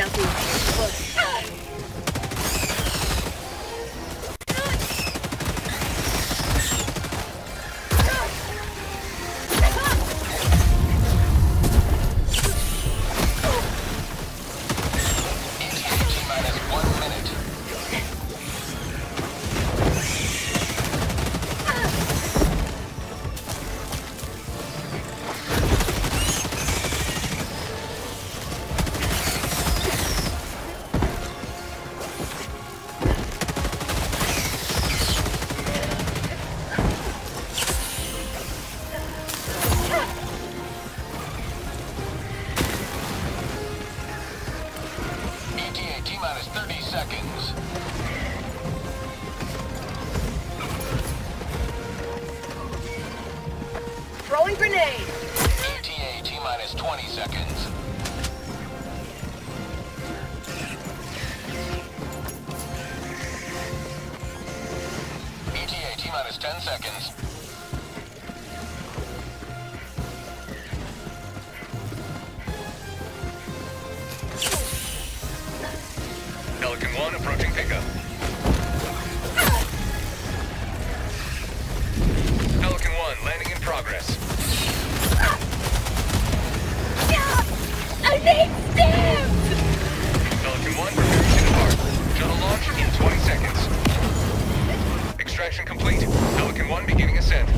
Down three. minus 30 seconds. Throwing grenade. ETA T minus 20 seconds. ETA T minus 10 seconds. Pelican 1 approaching pickup. Pelican 1 landing in progress. I need stamps! Pelican 1 preparing to depart. Shuttle launch in 20 seconds. Extraction complete. Pelican 1 beginning ascent.